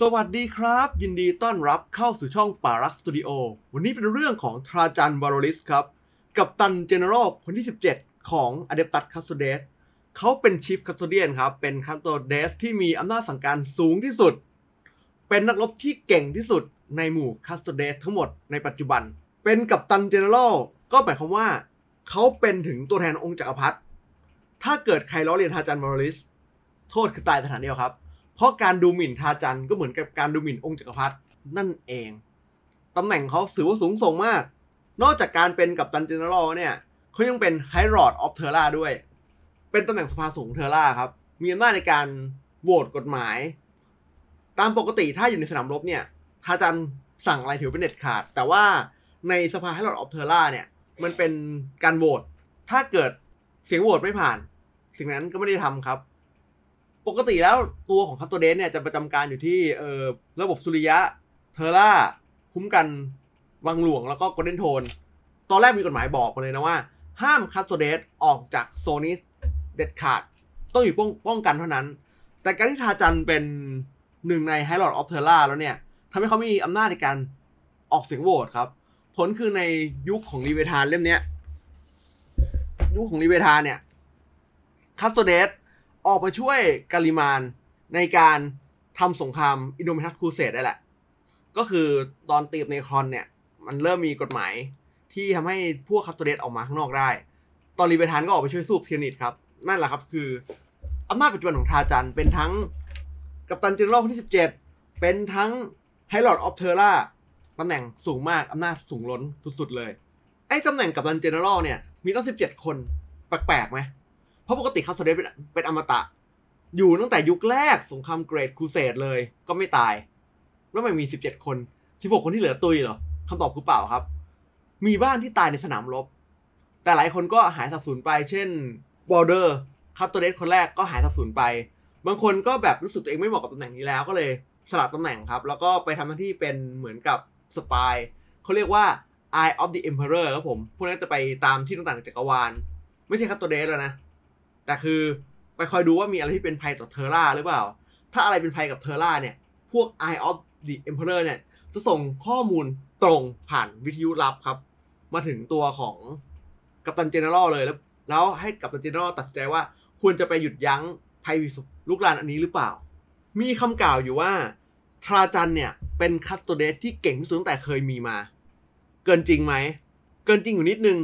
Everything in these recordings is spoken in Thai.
สวัสดีครับ ยินดีต้อนรับเข้าสู่ช่องป่ารักสตูดิโอวันนี้เป็นเรื่องของ Trajann Valoris ครับ Captain General คนที่ 17 ของ Adeptus Custodes เขาเป็น Chief Custodian ครับ เป็น Custodes ที่มีอำนาจสั่งการสูงที่สุด เป็นนักรบที่เก่งที่สุดในหมู่ Custodes ทั้งหมดในปัจจุบัน เป็น Captain General ก็หมายความว่าเขาเป็นถึงตัวแทนองค์จักรพรรดิถ้าเกิดใครล้อเลียน Trajann Valorisโทษคือตายสถานเดียวครับ เพราะการดูหมิ่นทาจันก็เหมือนกับการดูหมิ่นองค์จักรพรรดินั่นเองตำแหน่งเขาถือว่าสูงส่งมาก นอกจากการเป็น Captain-General เนี่ยเขายังเป็น High Lord of Terra ด้วย เป็นตำแหน่งสภาสูงเทอร่าครับ มีอำนาจในการโหวตกฎหมาย ตามปกติถ้าอยู่ในสนามรบเนี่ยทาจันสั่งอะไรถือเป็นเด็ดขาด แต่ว่าในสภา High Lord of Terra เนี่ยมันเป็นการโหวตถ้าเกิดเสียงโหวตไม่ผ่าน สิ่งนั้นก็ไม่ได้ทำครับ ปกติแล้วตัวของ Custodes เนี่ยจะประจำการอยู่ที่เอ่อระบบสุริยะเทอร่าคุ้มกันวังหลวงแล้วก็ Golden Throne ตอนแรกมีกฎหมายบอกมาเลยนะว่า ห้าม Custodes ออกจากโซนนี้เด็ดขาด ต้องอยู่ป้องป้องกันเท่านั้น แต่การที่ทาจันเป็นหนึ่งใน High Lord of Terra แล้วเนี่ยทำให้เขามีอำนาจในการออกเสียงโหวตครับ ผลคือในยุคของ Leviathan เล่มเนี้ยยุคของ Leviathan เนี่ย Custodes ออกมาช่วย Guilliman ในการทำสงคราม Indomitus Crusade ได้แหละ ก็คือตอนตีกับ Necron เนี่ย มันเริ่มมีกฎหมายที่ทำให้พวก Custodes ออกมาข้างนอกได้ ตอน Leviathan ก็ออกไปช่วยสู้ Tyranid ครับ นั่นแหละครับคืออำนาจปัจจุบันของทาจันเป็นทั้งCaptain-General คนที่ 17 เป็นทั้ง High Lord of Terra ตำแหน่งสูงมาก อำนาจสูงล้นสุดๆเลย ไอ้ตำแหน่ง Captain-General เนี่ย มีตั้ง 17 คน แปลกๆไหม เพราะปกติ Custodes เป็นเป็นอมตะ อยู่ตั้งแต่ยุคแรกสงคราม Great Crusade เลยก็ไม่ตาย แล้วมันมี 17 คน 16 คนที่เหลือตุยเหรอคำตอบคือเปล่าครับ มีบ้างที่ตายในสนามรบ แต่หลายคนก็หายสาบสูญไป เช่นวอลเดอร์ Custodes คนแรกก็หายสาบสูญไป บางคนก็แบบรู้สึกตัวเองไม่เหมาะกับตำแหน่งนี้แล้วก็เลยสลับตำแหน่งครับ แล้วก็ไปทำหน้าที่เป็นเหมือนกับ spy เขาเรียกว่า Eye of the Emperor ครับผม พวกนั้นจะไปตามที่ต่างๆจักรวาล ไม่ใช่ Custodes แล้วนะ แต่คือไปคอยดูว่ามีอะไรที่เป็นภัยต่อเทอร่าหรือเปล่า ถ้าอะไรเป็นภัยกับเทอร่าเนี่ย พวก Eye of the Emperor เนี่ย จะส่งข้อมูลตรงผ่านวิทยุลับครับ มาถึงตัวของ Captain-General เลย แล้ว แล้วให้ Captain-General ตัดสินใจว่าควรจะไปหยุดยั้งภัยลุกลามอันนี้หรือเปล่า มีคำกล่าวอยู่ว่าทราจันเนี่ยเป็น Custodes ที่เก่งที่สุดตั้งแต่เคยมีมา เกินจริงไหม เกินจริงอยู่นิดนึง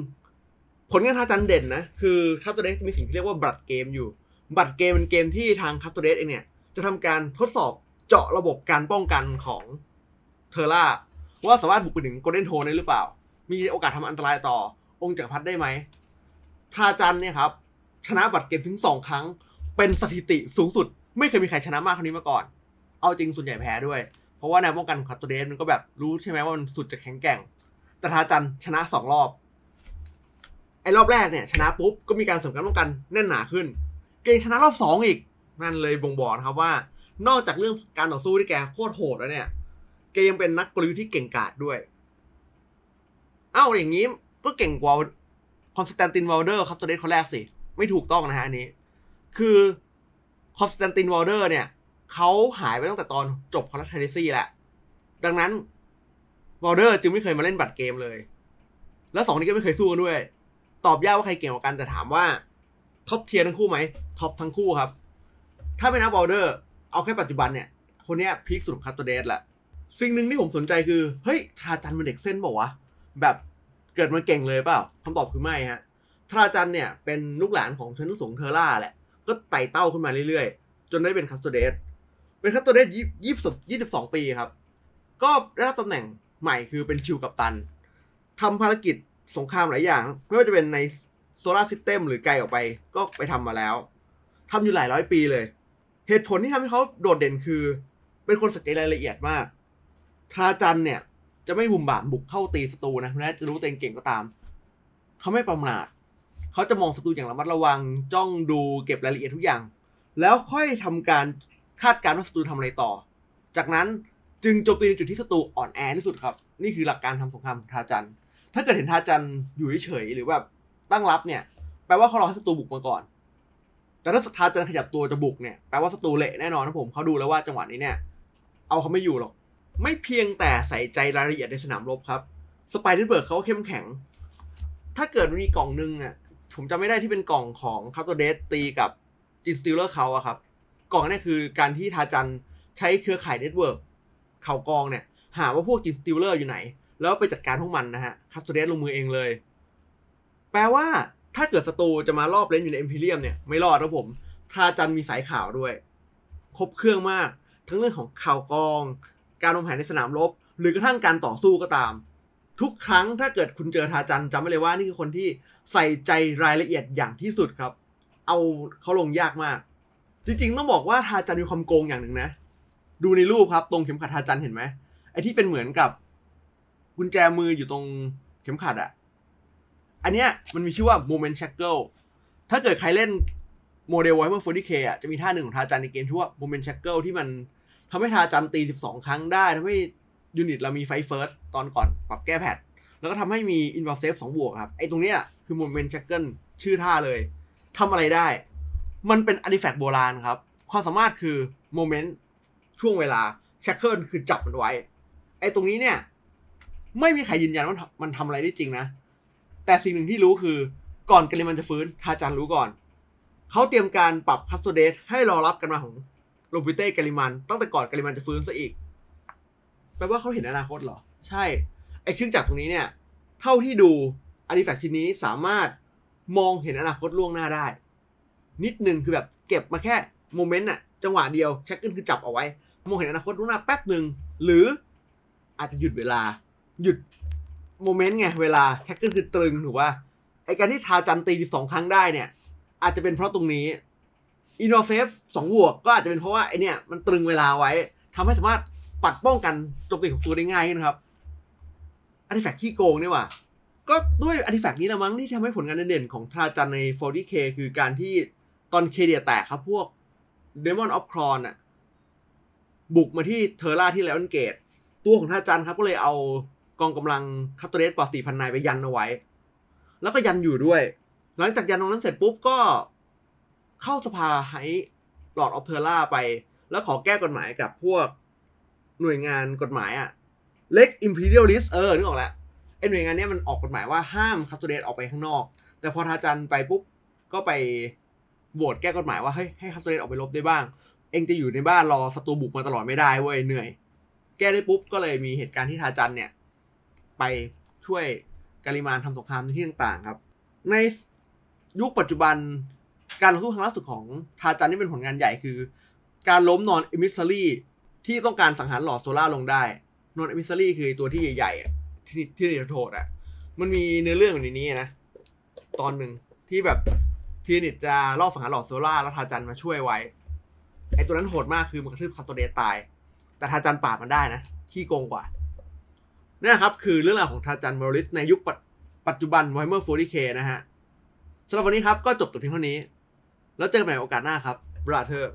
ผลงานทาจันเด่นนะ คือ Custodes มีสิ่งที่เรียกว่า Blood Game อยู่ Blood Game เป็นเกมที่ทาง Custodes เองเนี่ย จะทำการทดสอบเจาะระบบการป้องกันของเทอร่าว่าสามารถบุกไปถึงโกลเด้นโทนได้หรือเปล่า มีโอกาสทำอันตรายต่อองค์จักรพรรดิได้ไหมทาจันเนี่ยครับ ชนะบัตรเกมถึงสองครั้ง เป็นสถิติสูงสุด ไม่เคยมีใครชนะมากเท่านี้มาก่อน เอาจริงส่วนใหญ่แพ้ด้วย เพราะว่าแนวป้องกันของคัตโตเดสมันก็แบบรู้ใช่ไหมว่ามันสุดจะแข็งแกร่ง แต่ทาจันชนะสองรอบ ไอ้รอบแรกเนี่ยชนะปุ๊บก็มีการเสริมการป้องกันแน่นหนาขึ้น เกงชนะรอบสองอีก นั่นเลยบ่งบอกนะครับว่า นอกจากเรื่องการต่อสู้ที่แกโคตรโหดแล้วเนี่ย แกยังเป็นนักกลยุทธ์ที่เก่งกาจด้วย เอ้าอย่างนี้ก็เก่งกว่าคอนสแตนตินวอลเดอร์ Custodes คนแรกสิ ไม่ถูกต้องนะฮะอันนี้ คือคอนสแตนตินวอลเดอร์เนี่ยเขาหายไปตั้งแต่ตอนจบ Horus Heresy แหละ ดังนั้นวอลเดอร์จึงไม่เคยมาเล่น Blood Game เลย แล้วสองนี้ก็ไม่เคยสู้กันด้วย ตอบยากว่าใครเก่งกว่ากันแต่ถามว่า top tier ทั้งคู่ไหม top ทั้งคู่ครับ ถ้าไม่นับวอลเดอร์ เอาแค่ปัจจุบันเนี่ย คนนี้ peak สุดของ Custodes แหละ สิ่งหนึ่งที่ผมสนใจคือ เฮ้ยทราจันเป็นเด็กเส้นปะวะ แบบเกิดมาเก่งเลยเปล่าคำตอบคือไม่ฮะทราจันเนี่ยเป็นลูกหลานของชนชั้นสูงเทอร่าแหละ ก็ไต่เต้าขึ้นมาเรื่อยๆ จนได้เป็น Custodes เป็น Custodes ยี่ยี่สิบยี่สิบสองปีครับ ก็ได้รับตำแหน่งใหม่คือเป็นชิวกับตันทำภารกิจ สงครามหลายอย่าง ไม่ว่าจะเป็นในโซลาร์ซิสเต็มหรือไกลออกไปก็ไปทำมาแล้วทำอยู่หลายร้อยปีเลย เหตุผลที่ทำให้เขาโดดเด่นคือ เป็นคนใส่ใจรายละเอียดมากทราจันเนี่ย จะไม่บุ่มบ่ามบุกเข้าตีศัตรูนะแม้จะรู้ตัวเองเก่งก็ตาม เขาไม่ประมาทเขาจะมองศัตรูอย่างระมัดระวัง จ้องดูเก็บรายละเอียดทุกอย่าง แล้วค่อยทำการคาดการณ์ว่าศัตรูทำอะไรต่อ จากนั้นจึงโจมตีในจุดที่ศัตรูอ่อนแอที่สุดครับ นี่คือหลักการทำสงครามทาจัน ถ้าเกิดเห็นทาจันอยู่เฉยหรือแบบตั้งรับเนี่ย แปลว่าเขารอให้ศัตรูบุกมาก่อน แต่ถ้าทาจันขยับตัวจะบุกเนี่ย แปลว่าศัตรูเละแน่นอนนะผมเขาดูแล้วว่าจังหวะนี้เนี่ย เอาเขาไม่อยู่หรอก ไม่เพียงแต่ใส่ใจรายละเอียดในสนามรบครับ spy network เขาก็เข้มแข็ง ถ้าเกิดมีกล่องนึงอะ ผมจำไม่ได้ที่เป็นกล่องของ Custodes ตีกับGenestealer เขาอะครับ กล่องนี้คือการที่ทาจันใช้เครือข่าย network ข่าวกรองเนี่ย หาว่าพวก Genestealer อยู่ไหน แล้วไปจัดการพวกมันนะฮะ Custodes ลงมือเองเลย แปลว่าถ้าเกิดศัตรูจะมาลอบเร้นอยู่ใน Imperium เนี่ยไม่รอดนะผมทาจันมีสายข่าวด้วย ครบเครื่องมาก ทั้งเรื่องของข่าวกรอง การวางแผนในสนามรบ หรือกระทั่งการต่อสู้ก็ตาม ทุกครั้งถ้าเกิดคุณเจอทาจันจำไว้เลยว่านี่คือคนที่ใส่ใจรายละเอียดอย่างที่สุดครับ เอาเขาลงยากมาก จริงๆ ต้องบอกว่าทาจันมีความโกงอย่างหนึ่งนะ ดูในรูปครับ ตรงเข็มขัดทาจันเห็นไหมไอ้ที่เป็นเหมือนกับ กุญแจมืออยู่ตรงเข็มขัดอะอันเนี้ยมันมีชื่อว่า Moment Shackle ถ้าเกิดใครเล่นโมเดล Warhammer 40k อะจะมีท่าหนึ่งของทาจันในเกมที่ว่า Moment Shackle ที่มันทำให้ทาจันตี 12 ครั้งได้ทำให้ unit เรามี fight first ตอนก่อนปรับแก้ patchแล้วก็ทำให้มี i n v o l v e Save 2บวกครับ ไอ้ตรงเนี้ยคือ Moment Shackle ชื่อท่าเลยทำอะไรได้ มันเป็นอาร์ติแฟกต์โบราณครับ ความสามารถคือ Moment ช่วงเวลา Shackle คือจับมันไว้ ไอ้ตรงนี้เนี่ย ไม่มีใครยืนยันว่ามันทำอะไรได้จริงนะ แต่สิ่งหนึ่งที่รู้คือก่อนกาลิมันจะฟื้นทาจันรู้ก่อน เขาเตรียมการปรับคัสโตเดสให้รอรับกันมาของโรบิเต้กาลิมัน ตั้งแต่ก่อนกาลิมันจะฟื้นซะอีก แปลว่าเขาเห็นอนาคตเหรอ ใช่ ไอ้เครื่องจักรตรงนี้เนี่ย เท่าที่ดู artifact ชิ้นนี้สามารถมองเห็นอนาคตล่วงหน้าได้ นิดนึงคือแบบเก็บมาแค่ moment อะจังหวะเดียว shackle คือจับเอาไว้ มองเห็นอนาคตล่วงหน้าแป๊บหนึ่งหรืออาจจะหยุดเวลา หยุด moment ไงเวลา shackle คือตรึงถูกป่ะไอการที่ทาจันตีสองครั้งได้เนี่ย อาจจะเป็นเพราะตรงนี้อินโนเซฟสองบวกก็อาจจะเป็นเพราะว่าไอเนี่ยมันตรึงเวลาไว้ทำให้สามารถปัดป้องกันโจมตีของตัวได้ง่ายขึ้นครับ artifact ขี้โกงนี่ว่ะก็ด้วย artifact นี้ละมั้งที่ทำให้ผลงานเด่นๆของ Trajann ใน 40k คือการที่ตอน Cadia แตกครับพวก Demon of c r o n อะบุกมาที่ Terra ที่ Lion's Gate ตัวของ Trajann ครับก็เลยเอา กองกำลัง Custodes กว่าสี่พันนายไปยันเอาไว้ แล้วก็ยันอยู่ด้วย หลังจากยันตรงนั้นเสร็จปุ๊บก็เข้าสภาให้ Lord of Terra ไป แล้วขอแก้กฎหมายกับพวกหน่วยงานกฎหมายอะ Lex Imperialis เออนึกออกแล้วไอหน่วยงานนี้มันออกกฎหมายว่าห้าม Custodes ออกไปข้างนอก แต่พอ Trajann ไปปุ๊บก็ไปโหวตแก้กฎหมายว่าเฮ้ยให้ Custodes ออกไปรบได้บ้าง เอ็งจะอยู่ในบ้านรอศัตรูบุกมาตลอดไม่ได้เว้ยเหนื่อย แก้ได้ปุ๊บก็เลยมีเหตุการณ์ที่ Trajann เนี่ย ไปช่วย Guilliman ทำสงครามในที่ต่างๆครับ ในยุคปัจจุบันการต่อสู้ครั้งล่าสุดของ Trajann นี่เป็นผลงานใหญ่คือ การล้ม Norn Emissary ที่ต้องการสังหาร Lord Solar ลงได้ Norn Emissary คือตัวที่ใหญ่ๆที่ที่เนโทษอะ มันมีเนื้อเรื่องอยู่ในนี้นะ ตอนหนึ่งที่แบบ Tyranid จะล่อสังหาร Lord Solar แล้ว Trajann มาช่วยไว้ไอตัวนั้นโหดมากคือมันกระทืบ Custodes ตาย แต่ทาจันปราบมันได้นะขี้โกงกว่า นี่ครับคือเรื่องราวของทาจันมอริสในยุคปัจจุบันไวเมอร์ 40k นะฮะสำหรับวันนี้ครับก็จบแต่เพียงเท่านี้ แล้วเจอกันใหม่โอกาสหน้าครับบราเธอร์